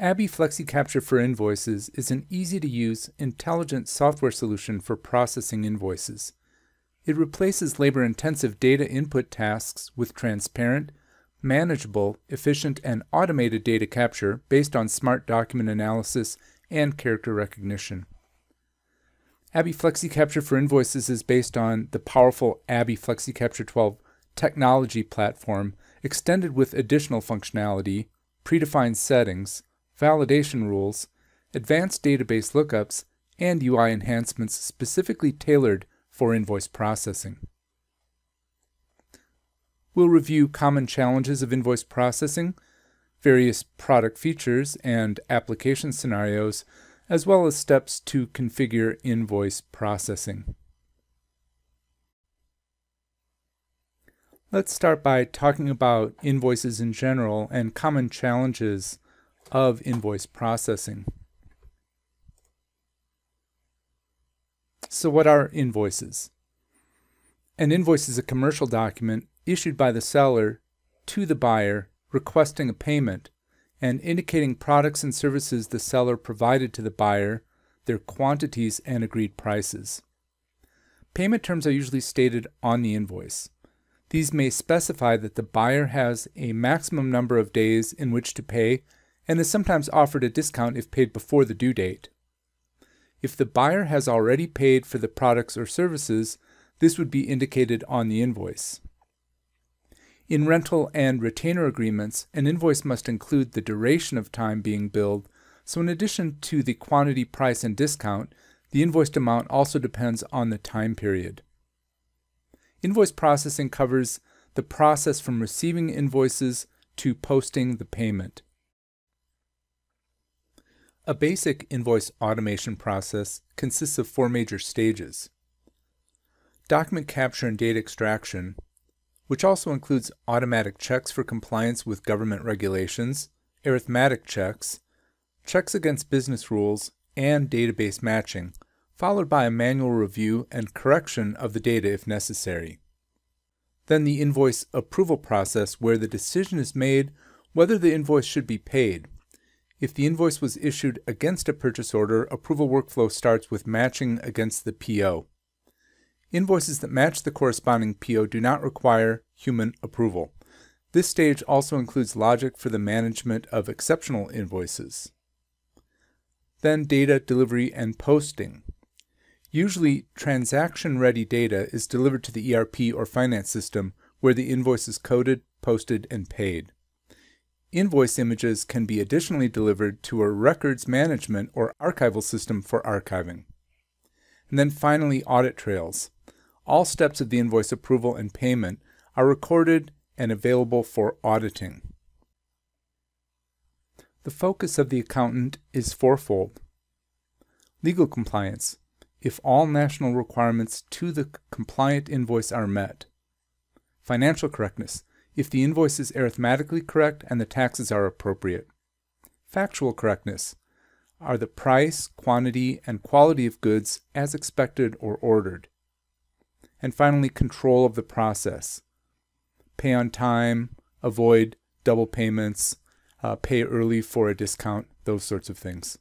ABBYY FlexiCapture for Invoices is an easy-to-use, intelligent software solution for processing invoices. It replaces labor-intensive data input tasks with transparent, manageable, efficient, and automated data capture based on smart document analysis and character recognition. ABBYY FlexiCapture for Invoices is based on the powerful ABBYY FlexiCapture 12 technology platform extended with additional functionality, predefined settings, validation rules, advanced database lookups, and UI enhancements specifically tailored for invoice processing. We'll review common challenges of invoice processing, various product features and application scenarios, as well as steps to configure invoice processing. Let's start by talking about invoices in general and common challenges of invoice processing. So what are invoices? An invoice is a commercial document issued by the seller to the buyer requesting a payment and indicating products and services the seller provided to the buyer, their quantities, and agreed prices. Payment terms are usually stated on the invoice. These may specify that the buyer has a maximum number of days in which to pay and is sometimes offered a discount if paid before the due date. If the buyer has already paid for the products or services, this would be indicated on the invoice. In rental and retainer agreements, an invoice must include the duration of time being billed, so in addition to the quantity, price, and discount, the invoiced amount also depends on the time period. Invoice processing covers the process from receiving invoices to posting the payment. A basic invoice automation process consists of four major stages. Document capture and data extraction which also includes automatic checks for compliance with government regulations, arithmetic checks, checks against business rules, and database matching, followed by a manual review and correction of the data if necessary. Then the invoice approval process where the decision is made whether the invoice should be paid. If the invoice was issued against a purchase order, approval workflow starts with matching against the PO. Invoices that match the corresponding PO do not require human approval. This stage also includes logic for the management of exceptional invoices. Then data delivery and posting. Usually, transaction-ready data is delivered to the ERP or finance system where the invoice is coded, posted, and paid. Invoice images can be additionally delivered to a records management or archival system for archiving. And then finally, audit trails. All steps of the invoice approval and payment are recorded and available for auditing. The focus of the accountant is fourfold. Legal compliance, if all national requirements to the compliant invoice are met. Financial correctness, if the invoice is arithmetically correct and the taxes are appropriate. Factual correctness, are the price, quantity, and quality of goods as expected or ordered. And finally, control of the process. Pay on time, avoid double payments, uh, pay early for a discount, those sorts of things.